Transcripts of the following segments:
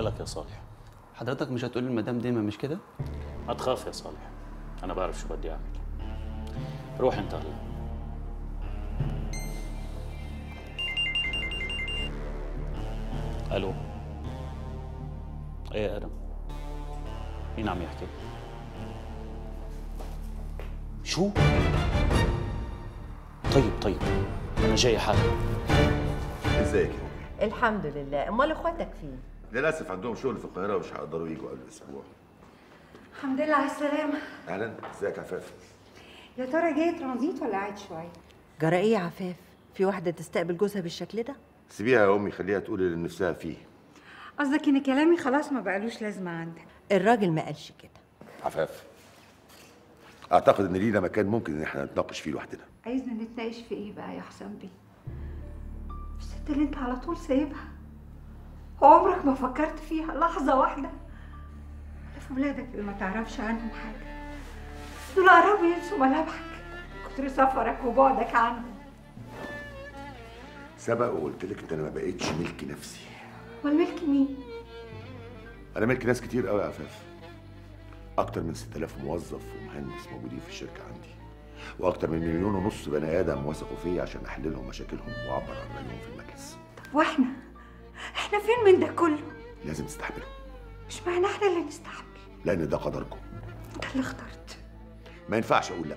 لك يا صالح. حضرتك مش هتقول للمدام دايما مش كده؟ ما تخاف يا صالح. أنا بعرف شو بدي أعمل. روح أنت هلا ألو. إيه أدم؟ مين عم يحكي؟ شو؟ طيب طيب. أنا جاي حالا. إزيك الحمد لله. أمال إخواتك فين؟ للأسف عندهم شغل في القاهرة ومش هيقدروا يجوا قبل أسبوع. الحمد لله على السلامة. أهلا. إزيك يا عفاف؟ يا ترى جاي ترانزيت ولا قاعد شوية؟ جرى إيه يا عفاف؟ في واحدة تستقبل جوزها بالشكل ده؟ سيبيها يا أمي خليها تقول اللي نفسها فيه. قصدك إن كلامي خلاص ما بقالوش لازمة عندك؟ الراجل ما قالش كده. عفاف أعتقد إن لينا مكان ممكن إن إحنا نتناقش فيه لوحدنا. عايزنا نتناقش في إيه بقى يا حسام بيه؟ الست اللي أنت على طول سايبها. وعمرك ما فكرت فيها. لحظة واحدة. ولا في ولادك اللي ما تعرفش عنهم حاجة. دول قربوا ينسوا ملامحك كتر سفرك وبعدك عنهم. سبق وقلت لك إن أنا ما بقتش ملك نفسي. أمال ملك مين؟ أنا ملك ناس كتير قوي يا عفاف. أكتر من 6000 موظف ومهندس موجودين في الشركة عندي. وأكتر من مليون ونص بني آدم وثقوا فيا عشان أحل لهم مشاكلهم وأعبر عن رأيهم في المجلس. طب وإحنا؟ إحنا فين من ده كله؟ لازم تستحملوا مش معنى إحنا اللي نستحمل. لأن ده قدركم. انت اللي اخترت. ما ينفعش أقول لأ.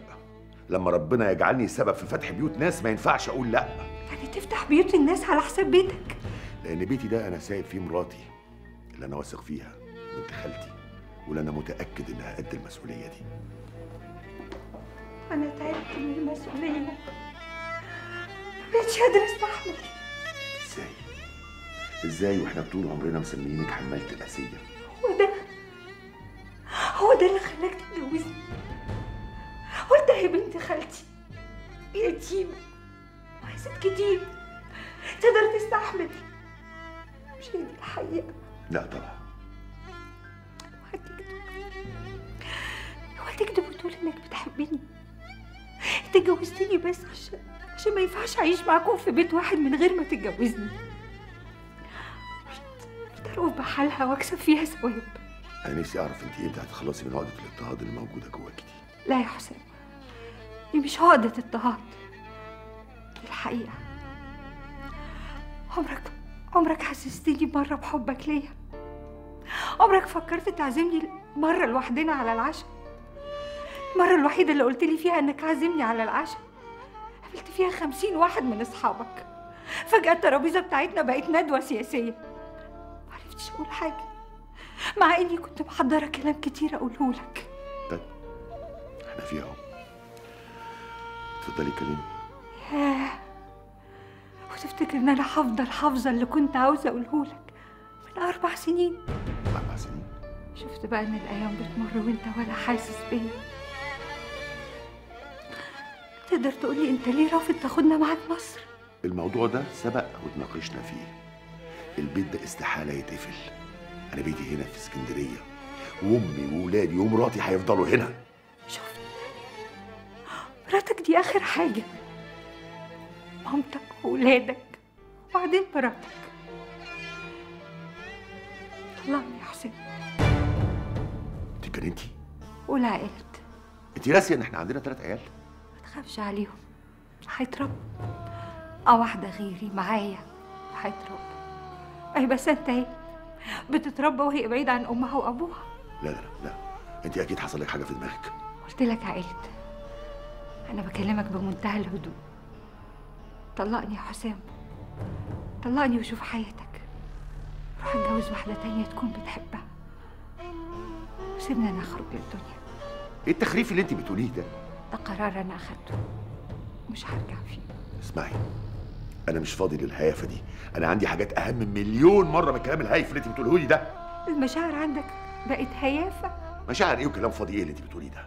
لما ربنا يجعلني سبب في فتح بيوت ناس ما ينفعش أقول لأ. يعني تفتح بيوت الناس على حساب بيتك؟ لأن بيتي ده أنا سايب فيه مراتي اللي أنا واثق فيها بنت خالتي واللي أنا متأكد إنها قد المسؤولية دي. أنا تعبت من المسؤولية. مبقتش قادرة أستحمل. إزاي وإحنا طول عمرنا مسميينك حمالة الأسية؟ هو ده هو ده اللي خلاك تتجوزني. قلت يا بنت خالتي. يتيمة وعايزة كتير تقدر تستحمل. مش هي دي الحقيقة. لا طبعا. وهتكذب وهتكذب وتقول إنك بتحبني. أنت اتجوزتني بس عشان عشان ما ينفعش أعيش معاكم في بيت واحد من غير ما تتجوزني. أروح بحالها وأكسب فيها ثواب أنا نفسي أعرف أنت إمتى هتخلصي من عقدة الاضطهاد اللي موجودة جواكي دي. لا يا حسام دي مش عقدة اضطهاد دي الحقيقة. عمرك عمرك حسستني مرة بحبك ليا عمرك فكرت تعزمني مرة لوحدنا على العشاء؟ المرة الوحيدة اللي قلت لي فيها إنك عازمني على العشاء قابلت فيها خمسين واحد من أصحابك. فجأة الترابيزة بتاعتنا بقت ندوة سياسية. معرفتش أقول حاجة. مع إني كنت محضرة كلام كتير أقوله لك. طيب إحنا فيها أهو. اتفضلي كلمني ياه. وتفتكر إن أنا هفضل حافظة اللي كنت عاوزة أقوله لك من أربع سنين؟ أربع سنين؟ شفت بقى إن الأيام بتمر وأنت ولا حاسس بيا. تقدر تقولي أنت ليه رافض تاخدنا معاك مصر؟ الموضوع ده سبق واتناقشنا فيه. البيت ده استحالة يتقفل. أنا بيتي هنا في اسكندرية. وأمي وولادي ومراتي هيفضلوا هنا. شفت مراتك دي آخر حاجة. مامتك وولادك. وبعدين مراتك. طلعني يا حسين. انت اتجننتي قول عقلت انت راسيه إن إحنا عندنا ثلاث عيال؟ ما تخافش عليهم. هيتربوا. آه واحدة غيري معايا هيتربوا. اي بس انت إيه بتتربى وهي بعيدة عن أمها وأبوها. لا لا لا. انت أكيد حصل لك حاجة في دماغك. قلت لك عقلت أنا بكلمك بمنتهى الهدوء. طلقني يا حسام. طلقني وشوف حياتك. روح اتجوز واحدة تانية تكون بتحبها. وسيبني أنا اخرج للدنيا. إيه التخريف اللي انت بتقوليه ده؟ ده قرار أنا أخدته. مش هرجع فيه. اسمعي. أنا مش فاضي للهيافة دي. أنا عندي حاجات أهم مليون مرة من الكلام الهايف اللي أنت بتقوله لي ده. المشاعر عندك بقت هيافة؟ مشاعر إيه وكلام فاضي إيه اللي أنت بتقوليه ده؟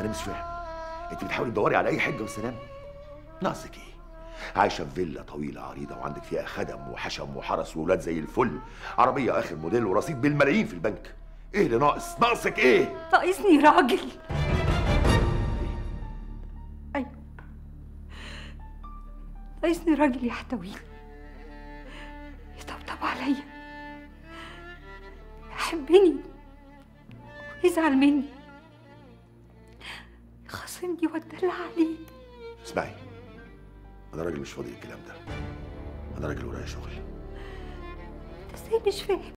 أنا مش فاهم. أنت بتحاولي تدوري على أي حجة والسلام ناقصك إيه؟ عايشة في فيلا طويلة عريضة وعندك فيها خدم وحشم وحرس وولاد زي الفل. عربية آخر موديل ورصيد بالملايين في البنك. إيه اللي ناقص؟ ناقصك إيه؟ ناقصني راجل. ناقصني راجل يحتويني يطبطب عليا يحبني. ويزعل مني. يخاصمني واتدلع عليه اسمعي. أنا راجل مش فاضي الكلام ده. أنا راجل ورايا شغل. إزاي مش فاهم؟